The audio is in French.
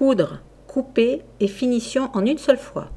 coudre, couper et finition en une seule fois.